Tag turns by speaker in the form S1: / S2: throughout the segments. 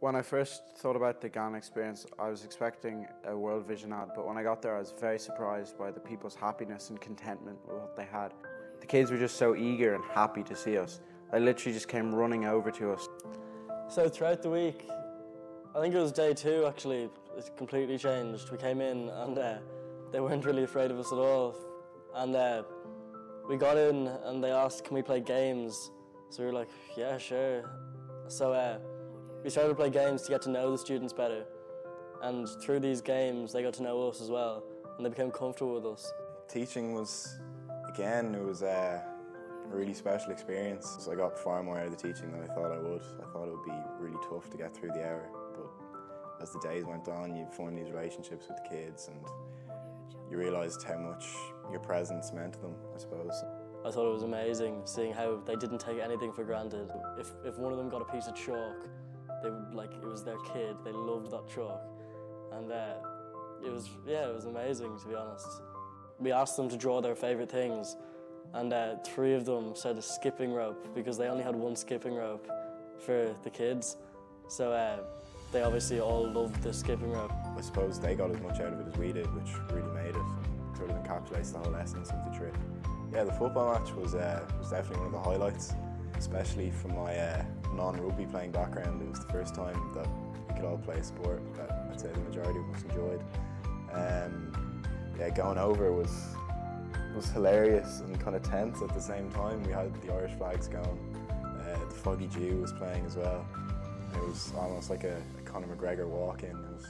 S1: When I first thought about the Ghana experience, I was expecting a World Vision ad, but when I got there, I was very surprised by the people's happiness and contentment with what they had. The kids were just so eager and happy to see us. They literally just came running over to us.
S2: So throughout the week, I think it was day two actually, it completely changed. We came in and uh, they weren't really afraid of us at all. And uh, we got in and they asked, can we play games? So we were like, yeah, sure. So uh, we started to play games to get to know the students better. And through these games, they got to know us as well, and they became comfortable with us.
S3: Teaching was, again, it was a really special experience. So I got far more out of the teaching than I thought I would. I thought it would be really tough to get through the hour, but as the days went on, you form these relationships with the kids and you realised how much your presence meant to them, I suppose.
S2: I thought it was amazing seeing how they didn't take anything for granted. If, if one of them got a piece of chalk, they would like it was their kid. They loved that truck, and uh, it was yeah, it was amazing to be honest. We asked them to draw their favourite things, and uh, three of them said a skipping rope because they only had one skipping rope for the kids. So uh, they obviously all loved the skipping rope.
S3: I suppose they got as much out of it as we did, which really made it sort of encapsulates the whole essence of the trip. Yeah, the football match was uh, was definitely one of the highlights, especially from my uh, non-rugby playing background, it was the first time that we could all play a sport that I'd say the majority of us enjoyed. Um, yeah, going over was was hilarious and kind of tense at the same time. We had the Irish flags going. Uh, the Foggy Dew was playing as well. It was almost like a, a Conor McGregor walk-in. It was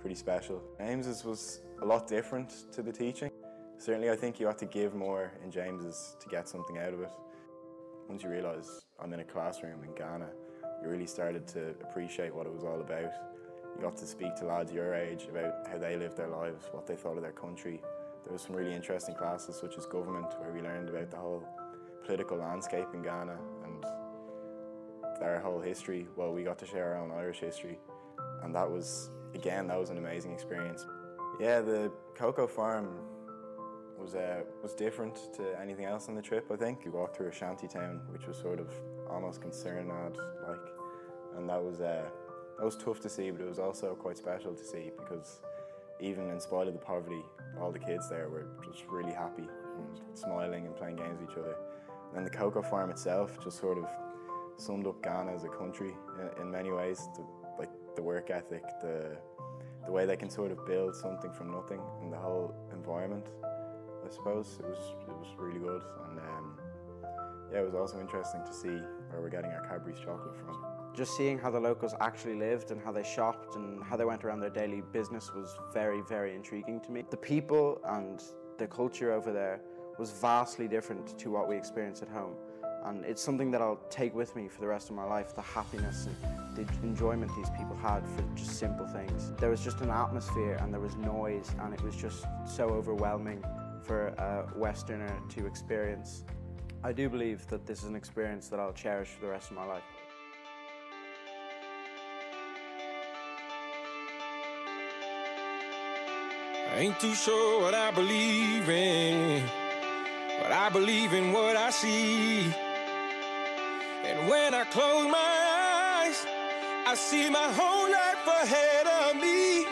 S3: pretty special. James's was a lot different to the teaching. Certainly I think you had to give more in James's to get something out of it. Once you realise I'm in a classroom in Ghana, you really started to appreciate what it was all about. You got to speak to lads your age about how they lived their lives, what they thought of their country. There was some really interesting classes such as government where we learned about the whole political landscape in Ghana and our whole history. Well, we got to share our own Irish history and that was, again, that was an amazing experience. Yeah, the cocoa farm was uh, was different to anything else on the trip. I think we walked through a shanty town, which was sort of almost concerned like, and that was uh, that was tough to see, but it was also quite special to see because even in spite of the poverty, all the kids there were just really happy and smiling and playing games with each other. And the cocoa farm itself just sort of summed up Ghana as a country in, in many ways. The, like the work ethic, the the way they can sort of build something from nothing, and the whole environment. I suppose. It was it was really good, and um, yeah, it was also interesting to see where we're getting our Cadbury's chocolate from.
S1: Just seeing how the locals actually lived and how they shopped and how they went around their daily business was very, very intriguing to me. The people and the culture over there was vastly different to what we experienced at home. And it's something that I'll take with me for the rest of my life, the happiness and the enjoyment these people had for just simple things. There was just an atmosphere and there was noise and it was just so overwhelming for a Westerner to experience. I do believe that this is an experience that I'll cherish for the rest of my life.
S4: I ain't too sure what I believe in, but I believe in what I see. And when I close my eyes, I see my whole life ahead of me.